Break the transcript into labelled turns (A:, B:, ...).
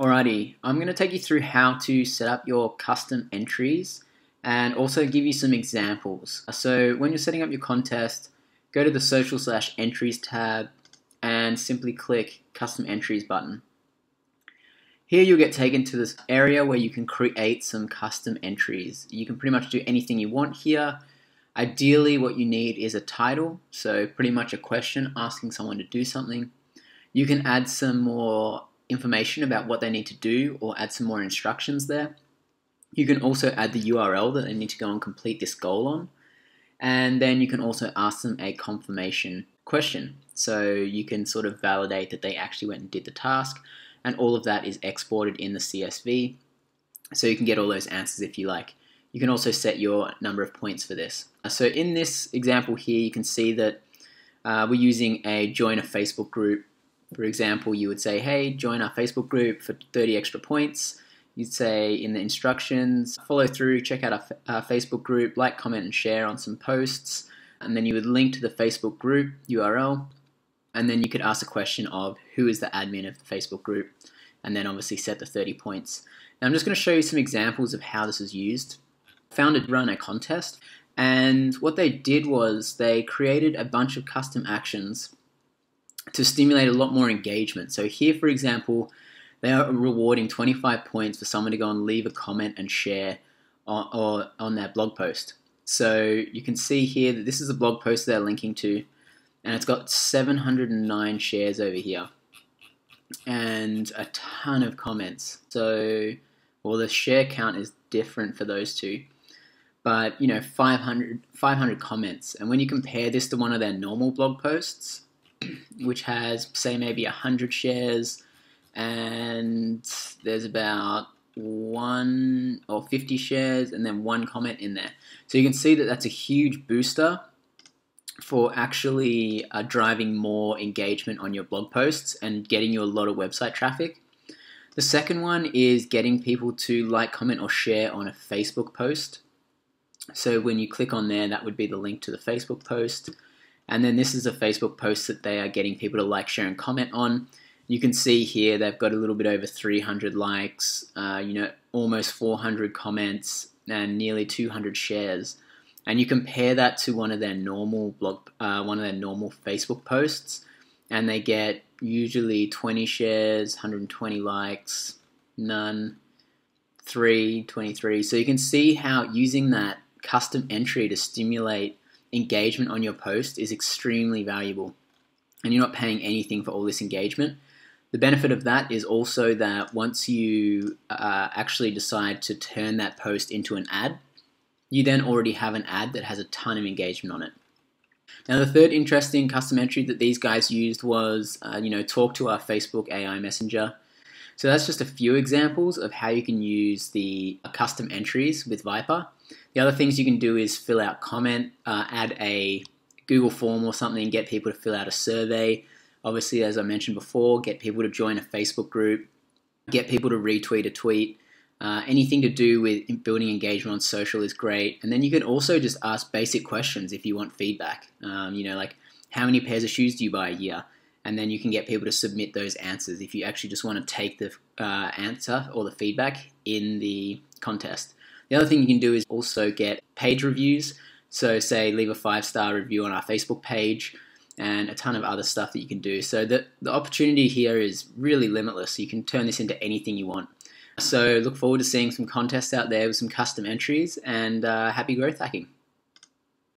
A: Alrighty, I'm going to take you through how to set up your custom entries and also give you some examples. So when you're setting up your contest, go to the social slash entries tab and simply click custom entries button. Here you'll get taken to this area where you can create some custom entries. You can pretty much do anything you want here. Ideally what you need is a title, so pretty much a question asking someone to do something. You can add some more information about what they need to do or add some more instructions there. You can also add the URL that they need to go and complete this goal on. And then you can also ask them a confirmation question. So you can sort of validate that they actually went and did the task and all of that is exported in the CSV. So you can get all those answers if you like. You can also set your number of points for this. So in this example here, you can see that uh, we're using a join a Facebook group. For example, you would say, hey, join our Facebook group for 30 extra points. You'd say in the instructions, follow through, check out our, our Facebook group, like, comment, and share on some posts. And then you would link to the Facebook group URL and then you could ask a question of who is the admin of the Facebook group, and then obviously set the 30 points. Now I'm just going to show you some examples of how this is used. Foundr run a contest, and what they did was they created a bunch of custom actions to stimulate a lot more engagement. So here, for example, they are rewarding 25 points for someone to go and leave a comment and share on, or on their blog post. So you can see here that this is a blog post they're linking to and it's got 709 shares over here and a ton of comments. So, well, the share count is different for those two, but you know, 500, 500 comments. And when you compare this to one of their normal blog posts, which has, say, maybe 100 shares, and there's about one or 50 shares, and then one comment in there. So you can see that that's a huge booster for actually uh, driving more engagement on your blog posts and getting you a lot of website traffic. The second one is getting people to like, comment, or share on a Facebook post. So when you click on there, that would be the link to the Facebook post. And then this is a Facebook post that they are getting people to like, share, and comment on. You can see here they've got a little bit over 300 likes, uh, you know, almost 400 comments, and nearly 200 shares and you compare that to one of their normal blog, uh, one of their normal Facebook posts, and they get usually 20 shares, 120 likes, none, 3, 23. So you can see how using that custom entry to stimulate engagement on your post is extremely valuable. And you're not paying anything for all this engagement. The benefit of that is also that once you uh, actually decide to turn that post into an ad, you then already have an ad that has a ton of engagement on it. Now, the third interesting custom entry that these guys used was, uh, you know, talk to our Facebook AI Messenger. So that's just a few examples of how you can use the uh, custom entries with VYPER. The other things you can do is fill out comment, uh, add a Google form or something, get people to fill out a survey. Obviously, as I mentioned before, get people to join a Facebook group, get people to retweet a tweet, uh, anything to do with building engagement on social is great. And then you can also just ask basic questions if you want feedback. Um, you know, like how many pairs of shoes do you buy a year? And then you can get people to submit those answers if you actually just want to take the uh, answer or the feedback in the contest. The other thing you can do is also get page reviews. So, say, leave a five star review on our Facebook page and a ton of other stuff that you can do. So, the, the opportunity here is really limitless. You can turn this into anything you want. So look forward to seeing some contests out there with some custom entries and uh, happy growth hacking.